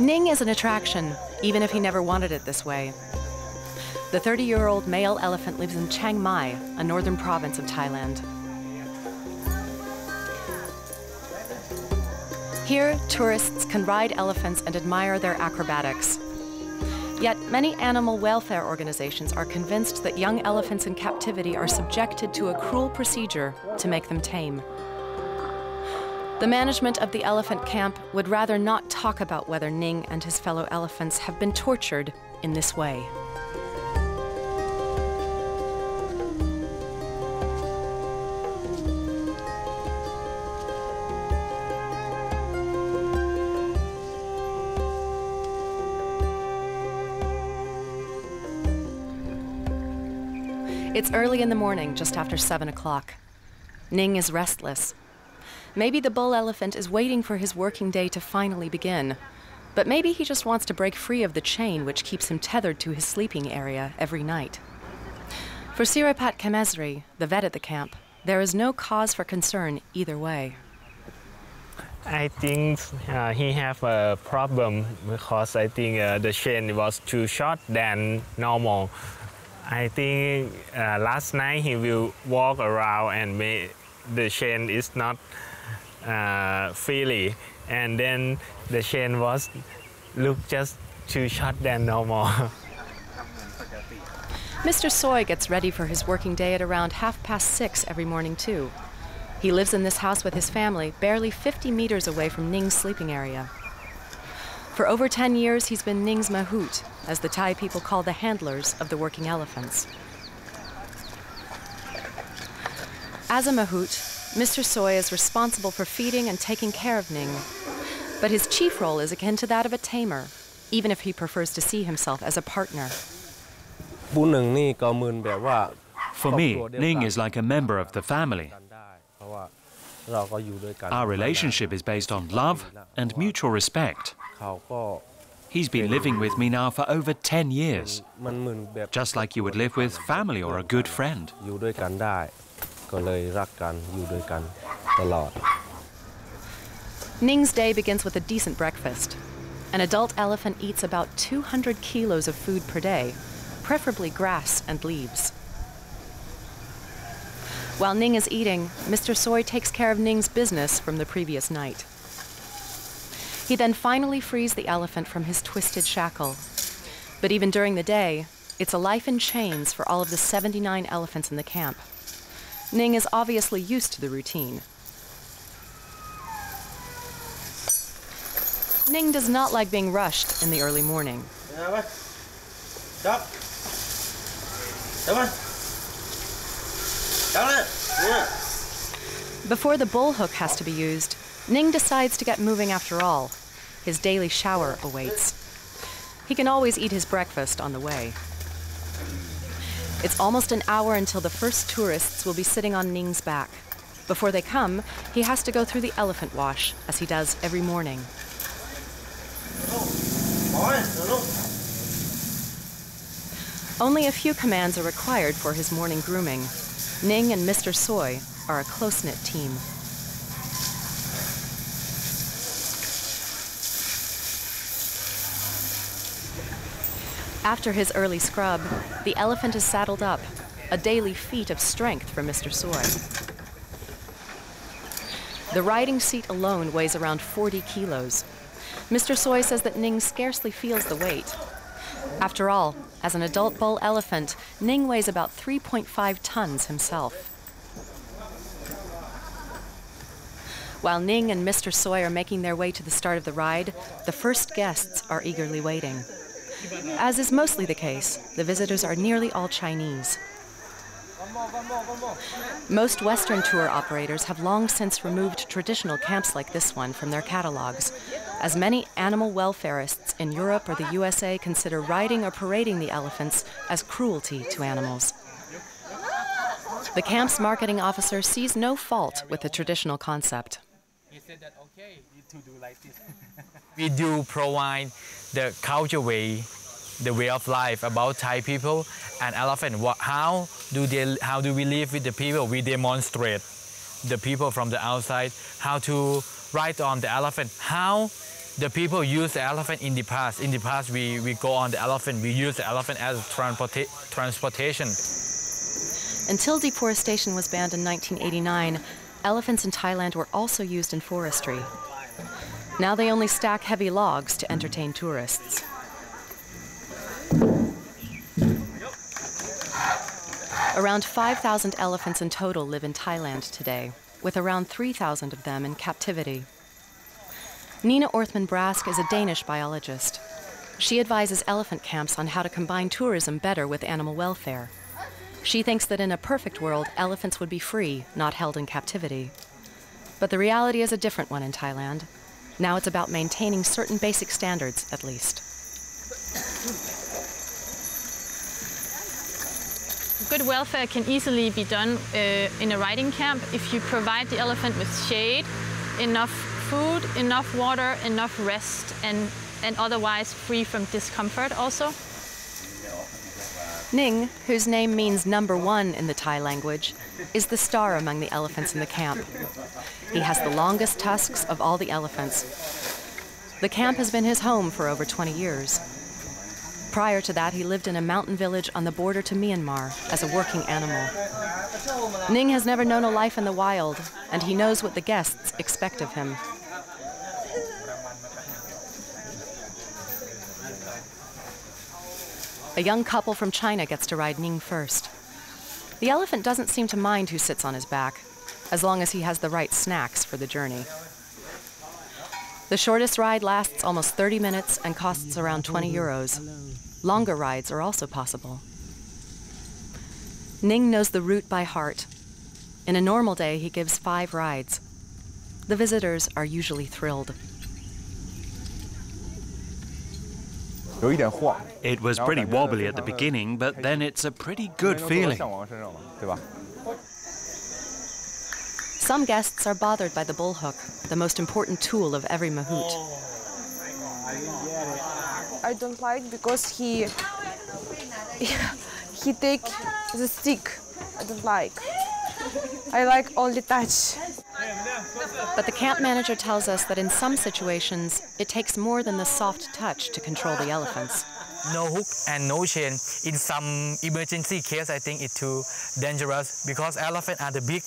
Nueng is an attraction, even if he never wanted it this way. The 30 year old male elephant lives in Chiang Mai, a northern province of Thailand. Here, tourists can ride elephants and admire their acrobatics. Yet, many animal welfare organizations are convinced that young elephants in captivity are subjected to a cruel procedure to make them tame. The management of the elephant camp would rather not talk about whether Nueng and his fellow elephants have been tortured in this way. It's early in the morning, just after 7 o'clock. Nueng is restless. Maybe the bull elephant is waiting for his working day to finally begin. But maybe he just wants to break free of the chain which keeps him tethered to his sleeping area every night. For Sirapat Kamesri, the vet at the camp, there is no cause for concern either way. I think uh, he have a problem because I think uh, the chain was too short than normal. I think uh, last night he will walk around and may, the chain is not uh, freely, and then the chain was look just too short than normal. Mr. Soy gets ready for his working day at around half past six every morning, too. He lives in this house with his family, barely 50 meters away from Nueng's sleeping area. For over 10 years, he's been Nueng's mahout, as the Thai people call the handlers of the working elephants. As a mahout, Mr. Soy is responsible for feeding and taking care of Nueng. But his chief role is akin to that of a tamer, even if he prefers to see himself as a partner. For me, Nueng is like a member of the family. Our relationship is based on love and mutual respect. He's been living with me now for over 10 years, just like you would live with family or a good friend. Nueng's day begins with a decent breakfast. An adult elephant eats about 200 kilos of food per day, preferably grass and leaves. While Nueng is eating, Mr. Soy takes care of Nueng's business from the previous night. He then finally frees the elephant from his twisted shackle. But even during the day, it's a life in chains for all of the 79 elephants in the camp. Nueng is obviously used to the routine. Nueng does not like being rushed in the early morning. Before the bull hook has to be used, Nueng decides to get moving after all. His daily shower awaits. He can always eat his breakfast on the way. It's almost an hour until the first tourists will be sitting on Nueng's back. Before they come, he has to go through the elephant wash, as he does every morning. Only a few commands are required for his morning grooming. Nueng and Mr. Soy are a close knit team. After his early scrub, the elephant is saddled up, a daily feat of strength for Mr. Soy. The riding seat alone weighs around 40 kilos. Mr. Soy says that Nueng scarcely feels the weight. After all, as an adult bull elephant, Nueng weighs about 3.5 tons himself. While Nueng and Mr. Soy are making their way to the start of the ride, the first guests are eagerly waiting. As is mostly the case, the visitors are nearly all Chinese. Most Western tour operators have long since removed traditional camps like this one from their catalogs, as many animal welfarists in Europe or the USA consider riding or parading the elephants as cruelty to animals. The camp's marketing officer sees no fault with the traditional concept. He said that okay to do like this. we do provide the culture way, the way of life about Thai people and elephant. What, how do they? How do we live with the people? We demonstrate the people from the outside how to ride on the elephant. How the people use the elephant in the past. In the past, we, we go on the elephant. We use the elephant as transporta transportation. Until deforestation was banned in 1989, elephants in Thailand were also used in forestry. Now they only stack heavy logs to entertain tourists. Around 5,000 elephants in total live in Thailand today, with around 3,000 of them in captivity. Nina Orthman Brask is a Danish biologist. She advises elephant camps on how to combine tourism better with animal welfare. She thinks that in a perfect world, elephants would be free, not held in captivity. But the reality is a different one in Thailand. Now it's about maintaining certain basic standards, at least. Good welfare can easily be done uh, in a riding camp if you provide the elephant with shade, enough food, enough water, enough rest, and, and otherwise free from discomfort also. Nueng, whose name means number one in the Thai language, is the star among the elephants in the camp. He has the longest tusks of all the elephants. The camp has been his home for over 20 years. Prior to that, he lived in a mountain village on the border to Myanmar as a working animal. Nueng has never known a life in the wild, and he knows what the guests expect of him. A young couple from China gets to ride Nueng first. The elephant doesn't seem to mind who sits on his back, as long as he has the right snacks for the journey. The shortest ride lasts almost 30 minutes and costs around 20 euros. Longer rides are also possible. Nueng knows the route by heart. In a normal day, he gives five rides. The visitors are usually thrilled. It was pretty wobbly at the beginning, but then it's a pretty good feeling. Some guests are bothered by the bullhook, the most important tool of every mahout. I don't like because he he take the stick. I don't like. I like only touch. But the camp manager tells us that in some situations, it takes more than the soft touch to control the elephants. No hook and no chain. In some emergency case, I think it's too dangerous because elephants are the big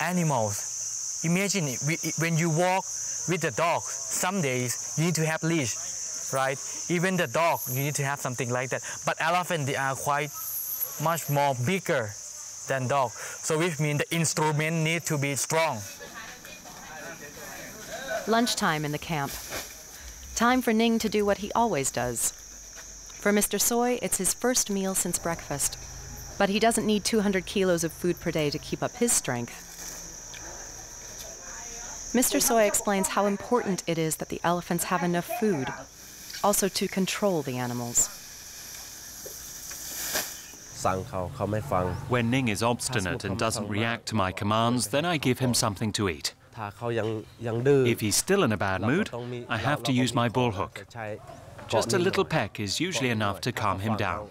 animals. Imagine when you walk with the dog, some days you need to have leash, right? Even the dog, you need to have something like that. But elephant, they are quite much more bigger than dog. So which means the instrument need to be strong. Lunchtime in the camp. Time for Nueng to do what he always does. For Mr. Soy, it's his first meal since breakfast. But he doesn't need 200 kilos of food per day to keep up his strength. Mr. Soy explains how important it is that the elephants have enough food, also to control the animals. When Nueng is obstinate and doesn't react to my commands, then I give him something to eat. If he's still in a bad mood, I have to use my bullhook. Just a little peck is usually enough to calm him down.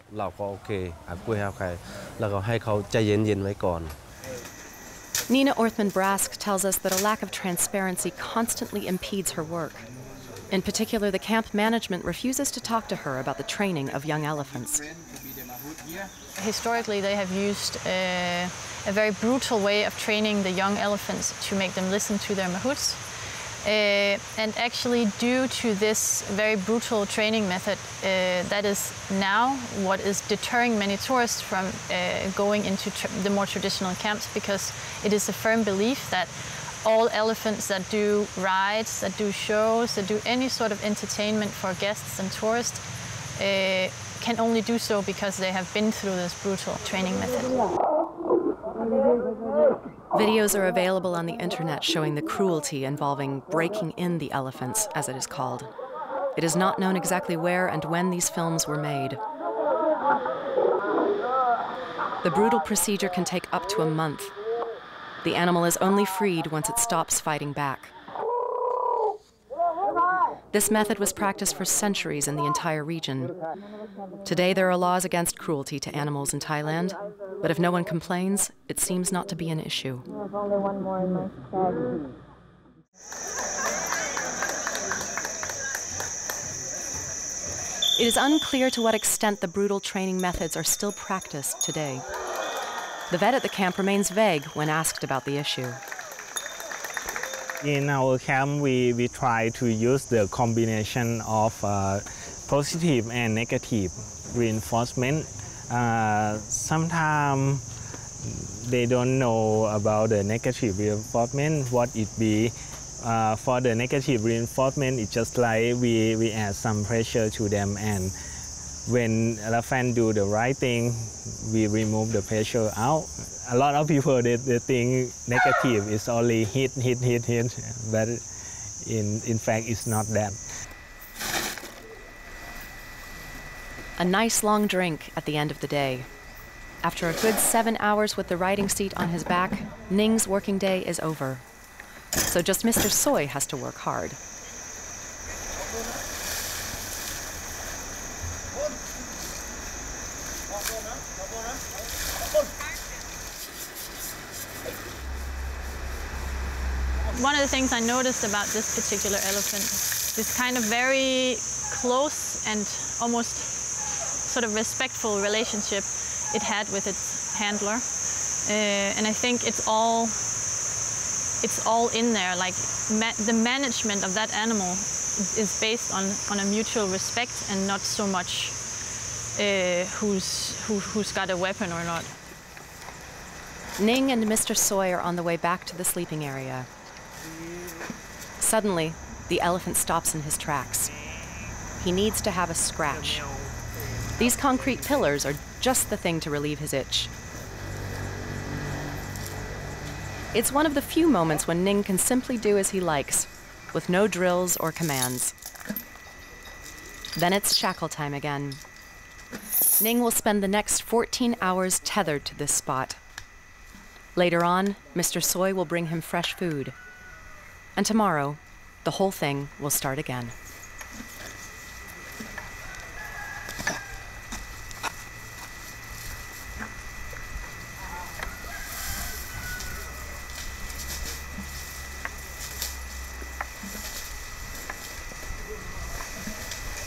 Nina Orthman Brask tells us that a lack of transparency constantly impedes her work. In particular, the camp management refuses to talk to her about the training of young elephants. Historically, they have used uh, a very brutal way of training the young elephants to make them listen to their mahouts. Uh, and actually, due to this very brutal training method, uh, that is now what is deterring many tourists from uh, going into the more traditional camps because it is a firm belief that all elephants that do rides, that do shows, that do any sort of entertainment for guests and tourists uh, can only do so because they have been through this brutal training method. Videos are available on the internet showing the cruelty involving breaking in the elephants, as it is called. It is not known exactly where and when these films were made. The brutal procedure can take up to a month. The animal is only freed once it stops fighting back. This method was practiced for centuries in the entire region. Today, there are laws against cruelty to animals in Thailand, but if no one complains, it seems not to be an issue. it is unclear to what extent the brutal training methods are still practiced today. The vet at the camp remains vague when asked about the issue. In our camp, we, we try to use the combination of uh, positive and negative reinforcement. Uh, Sometimes they don't know about the negative reinforcement, what it be. Uh, for the negative reinforcement, it's just like we, we add some pressure to them and when elephant do the right thing, we remove the pressure out. A lot of people they, they think negative is only hit, hit, hit, hit, but in, in fact it's not that. A nice long drink at the end of the day. After a good seven hours with the riding seat on his back, Nueng's working day is over. So just Mr. Soy has to work hard. One of the things I noticed about this particular elephant is kind of very close and almost sort of respectful relationship it had with its handler. Uh, and I think it's all it's all in there. Like ma the management of that animal is based on, on a mutual respect and not so much uh, who's who, who's got a weapon or not. Nueng and Mr. Soy are on the way back to the sleeping area. Suddenly, the elephant stops in his tracks. He needs to have a scratch. These concrete pillars are just the thing to relieve his itch. It's one of the few moments when Nueng can simply do as he likes, with no drills or commands. Then it's shackle time again. Nueng will spend the next 14 hours tethered to this spot. Later on, Mr. Soy will bring him fresh food. And tomorrow, the whole thing will start again.